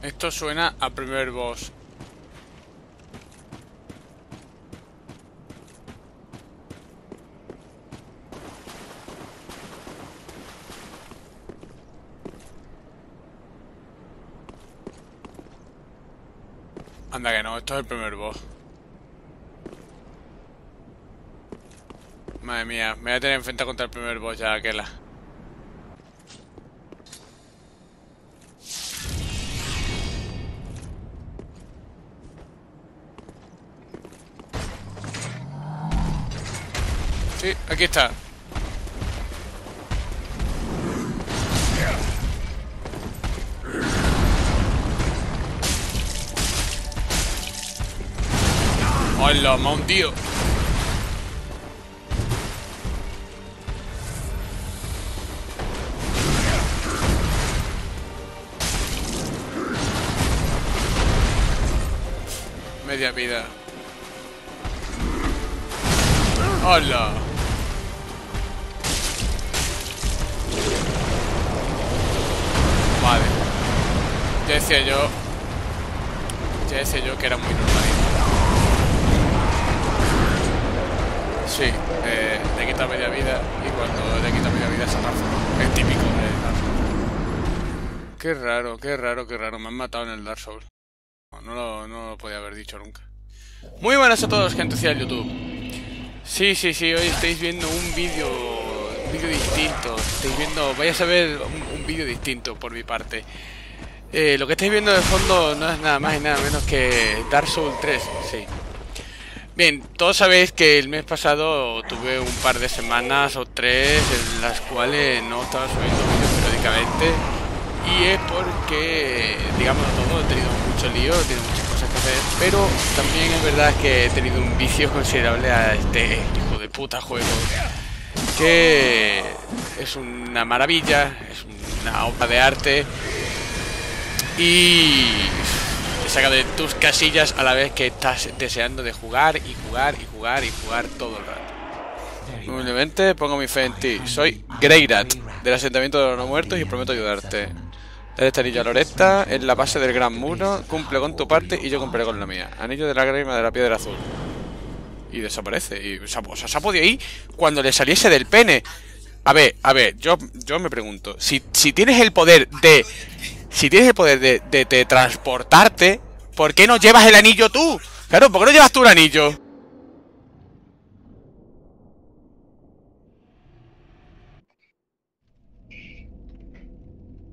Esto suena a primer boss. Anda que no, esto es el primer boss. Madre mía, me voy a tener enfrente contra el primer boss ya, aquela. Aquí está. ¡Hola, me ha hundido! Media vida. ¡Hola! Vale. Ya decía yo... Ya decía yo que era muy normalito. Sí, eh, le quita media vida y cuando le quita media vida se transforma. Es típico de Dark Souls. Qué raro, qué raro, qué raro. Me han matado en el Dark Souls. No lo, no lo podía haber dicho nunca. Muy buenas a todos, gente de YouTube. Sí, sí, sí, hoy estáis viendo un vídeo vídeo distinto. Estáis viendo, vais a ver un, un vídeo distinto por mi parte. Eh, lo que estáis viendo de fondo no es nada más y nada menos que Dark Souls 3, sí. Bien, todos sabéis que el mes pasado tuve un par de semanas o tres en las cuales no estaba subiendo vídeos periódicamente y es porque, digamos todo, he tenido mucho lío, he tenido muchas cosas que hacer, pero también es verdad que he tenido un vicio considerable a este hijo de puta juego que es una maravilla, es una obra de arte y te saca de tus casillas a la vez que estás deseando de jugar y jugar y jugar y jugar todo el rato. Humildemente pongo mi fe en ti. Soy Greirat, del asentamiento de los no muertos y prometo ayudarte. Dale este anillo a Loretta, en la base del gran muro, cumple con tu parte y yo cumpliré con la mía. Anillo de la lágrima de la piedra azul. Y desaparece. Y se ha, se ha podido ir cuando le saliese del pene. A ver, a ver, yo, yo me pregunto, si, si tienes el poder de si tienes el poder de, de, de, transportarte, ¿por qué no llevas el anillo tú? Claro, ¿por qué no llevas tú el anillo?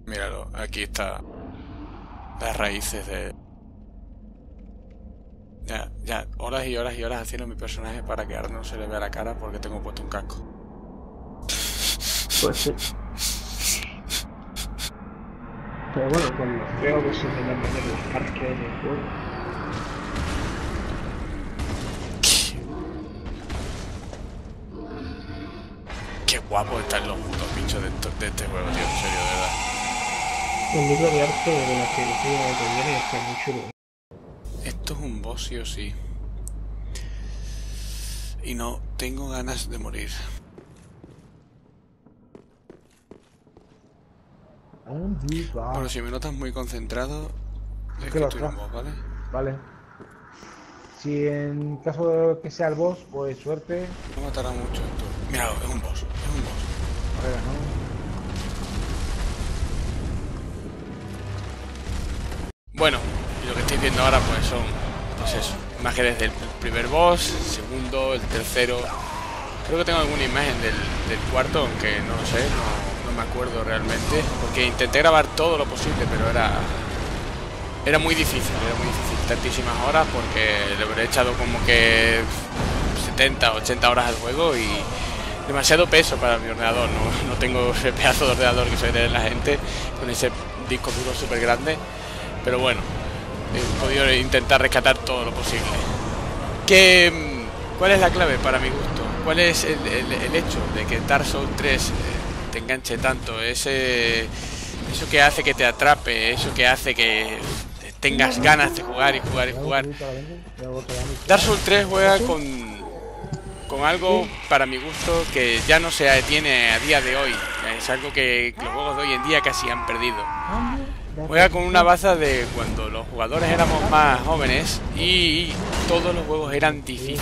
Míralo, aquí está las raíces de... Ya, ya, horas y horas y horas haciendo mi personaje para que ahora no se le vea la cara porque tengo puesto un casco. Pues sí. Pero bueno, con lo feo que se me poner los parques del juego. Qué guapo están los putos bichos de, de este juego, tío, en serio, de verdad. El libro de arte de la trilogía que viene está muy chulo. Esto es un boss sí o sí. Y no tengo ganas de morir. Bueno, si me notas muy concentrado, es Que estoy en boss, ¿vale? Vale. Si en caso de que sea el boss, pues suerte. No matará mucho esto. Mira, es un boss, es un boss. Carrera, ¿no? Bueno, lo que estáis viendo ahora pues son, pues imágenes del primer boss, segundo, el tercero. Creo que tengo alguna imagen del, cuarto, aunque no lo sé, no, no me acuerdo realmente, porque intenté grabar todo lo posible, pero era era muy difícil, era muy difícil, tantísimas horas, porque le habré echado como que 70, 80 horas al juego y demasiado peso para mi ordenador, no, no tengo ese pedazo de ordenador que suele tener la gente, con ese disco duro súper grande. Pero bueno, he podido intentar rescatar todo lo posible. ¿Qué, ¿Cuál es la clave para mi gusto? ¿Cuál es el, el- el hecho de que Dark Souls 3 eh, te enganche tanto? Ese, eso que hace que te atrape, eso que hace que tengas ganas de jugar y jugar y jugar. Dark Souls 3 juega con, con algo para mi gusto que ya no se tiene a día de hoy. Es algo que los juegos de hoy en día casi han perdido. Juega con una baza de cuando los jugadores éramos más jóvenes y todos los juegos eran difíciles.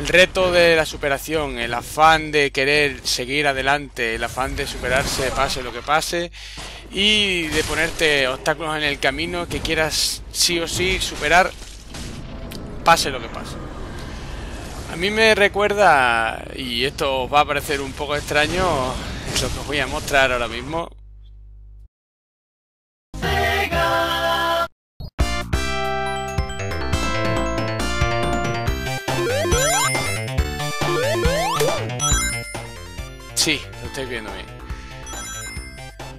El reto de la superación, el afán de querer seguir adelante, el afán de superarse pase lo que pase y de ponerte obstáculos en el camino que quieras sí o sí superar pase lo que pase. A mí me recuerda, y esto va a parecer un poco extraño, lo que os voy a mostrar ahora mismo. Sí, lo estáis viendo bien.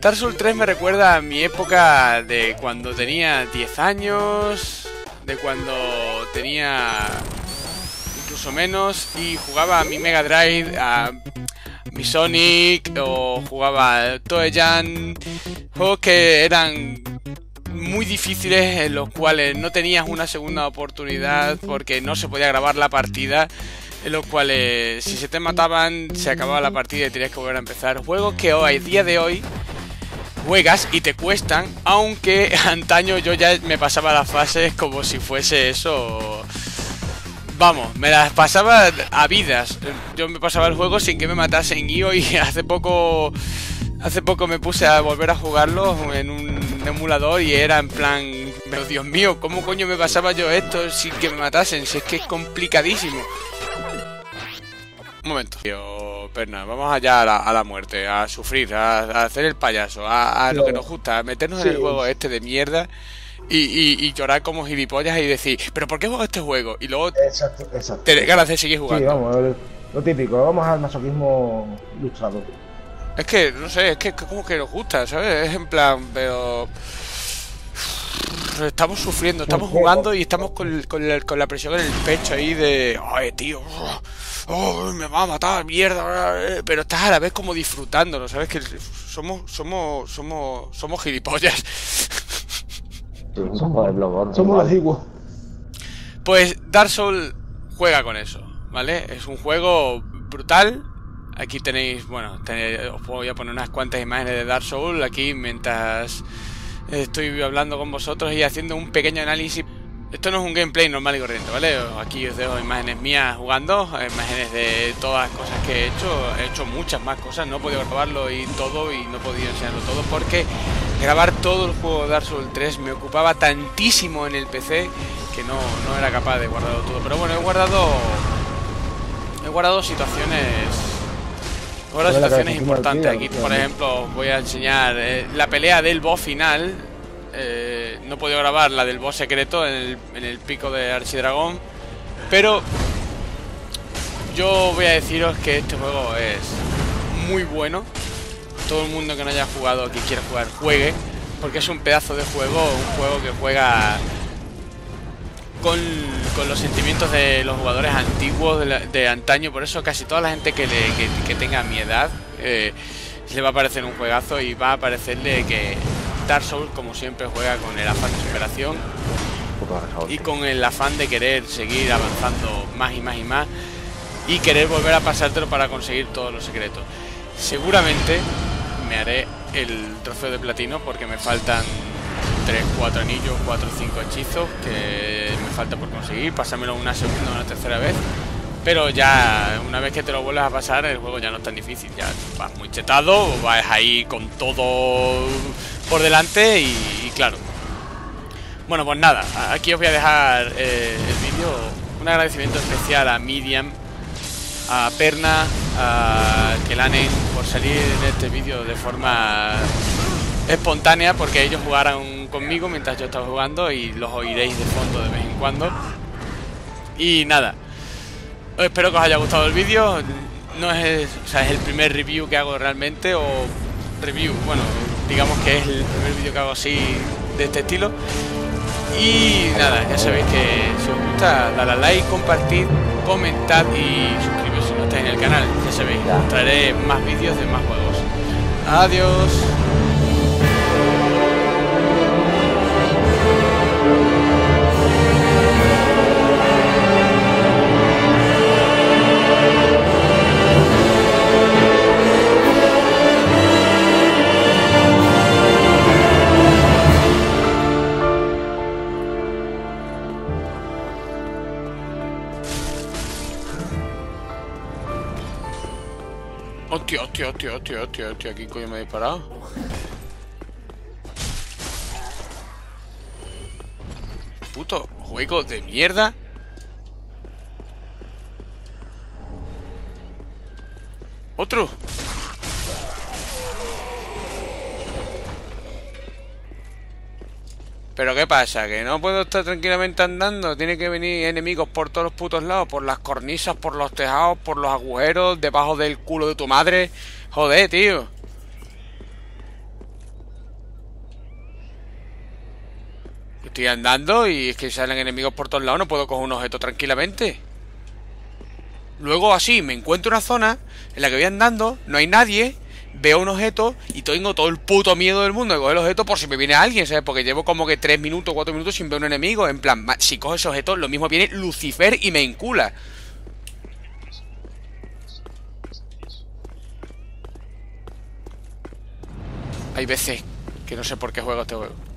Dark Souls 3 me recuerda a mi época de cuando tenía 10 años, de cuando tenía incluso menos y jugaba a mi Mega Drive, a mi Sonic o jugaba Toejan, juegos que eran muy difíciles en los cuales no tenías una segunda oportunidad porque no se podía grabar la partida en los cuales si se te mataban se acababa la partida y tenías que volver a empezar. Juegos que hoy, día de hoy, juegas y te cuestan, aunque antaño yo ya me pasaba las fases como si fuese eso... Vamos, me las pasaba a vidas. Yo me pasaba el juego sin que me matasen y hoy hace poco... Hace poco me puse a volver a jugarlo en un emulador y era en plan... Pero Dios mío, ¿cómo coño me pasaba yo esto sin que me matasen? Si es que es complicadísimo. Un momento. Tío, Perna, vamos allá a la, muerte, a sufrir, a, hacer el payaso, a, lo que nos gusta, a meternos en el juego este de mierda y, llorar como gilipollas y decir, ¿pero por qué juego este juego? Y luego exacto, exacto. te ganas de seguir jugando. Sí, vamos, lo típico, vamos al masoquismo luchado. Es que, no sé, es que como que nos gusta, ¿sabes? Es en plan, pero... Estamos sufriendo, estamos jugando y estamos con, con, la, con la presión en el pecho ahí de... Ay, tío oh, me va a matar, mierda, eh", pero estás a la vez como disfrutándolo, ¿sabes? Que somos, somos, somos, somos gilipollas. somos los Pues Dark Souls juega con eso, ¿vale? Es un juego brutal. Aquí tenéis, bueno, os voy a poner unas cuantas imágenes de Dark Souls aquí mientras estoy hablando con vosotros y haciendo un pequeño análisis esto no es un gameplay normal y corriente, ¿vale? Aquí os dejo imágenes mías jugando, imágenes de todas las cosas que he hecho. He hecho muchas más cosas, no he podido grabarlo y todo y no he podido enseñarlo todo porque grabar todo el juego de Dark Souls 3 me ocupaba tantísimo en el PC que no, no era capaz de guardarlo todo. Pero bueno, he guardado... He guardado situaciones... He guardado situaciones importantes. Aquí, por ejemplo, voy a enseñar eh, la pelea del boss final eh, no he podido grabar la del boss secreto en el, pico de Archidragón. Pero yo voy a deciros que este juego es muy bueno. Todo el mundo que no haya jugado, que quiera jugar, juegue. Porque es un pedazo de juego, un juego que juega con, los sentimientos de los jugadores antiguos de, antaño. Por eso casi toda la gente que, tenga mi edad eh, le va a parecer un juegazo y va a parecerle que Dark Souls, como siempre, juega con el afán de superación y con el afán de querer seguir avanzando más y más y más y querer volver a pasártelo para conseguir todos los secretos. Seguramente me haré el trofeo de platino porque me faltan 3, 4 anillos, 4 o 5 hechizos que falta por conseguir, pasármelo una segunda o una tercera vez. Pero ya, una vez que te lo vuelves a pasar, el juego ya no es tan difícil. Ya vas muy chetado, vas ahí con todo por delante y, claro. Bueno, pues nada, aquí os voy a dejar eh, el vídeo. Un agradecimiento especial a Midian, a Perna, a Kelanen por salir en este vídeo de forma espontánea porque ellos jugaron conmigo mientras yo estaba jugando y los oiréis de fondo de vez en cuando. Y nada, espero que os haya gustado el vídeo. No es, o sea, es el primer review que hago realmente o review, bueno, digamos que es el primer vídeo que hago así de este estilo. Y nada, ya sabéis que si os gusta, dale a like, compartid, comentad y suscribiros si no estáis en el canal. Ya sabéis, traeré más vídeos de más juegos. Adiós. Hostia, hostia, hostia, hostia, hostia, hostia. ¿Quién coño me ha disparado? Puto juego de mierda. Otro. Pero ¿qué pasa? ¿Que no puedo estar tranquilamente andando? Tiene que venir enemigos por todos los putos lados, por las cornisas, por los tejados, por los agujeros, debajo del culo de tu madre. Joder, tío. Estoy andando y es que salen enemigos por todos lados, no puedo coger un objeto tranquilamente. Luego así me encuentro una zona en la que voy andando, no hay nadie, veo un objeto y tengo todo el puto miedo del mundo de coger el objeto por si me viene alguien, ¿sabes? Porque llevo como que 3 minutos, 4 minutos sin ver un enemigo. En plan, si cojo ese objeto, lo mismo viene Lucifer y me encula. Hay veces que no sé por qué juego este juego.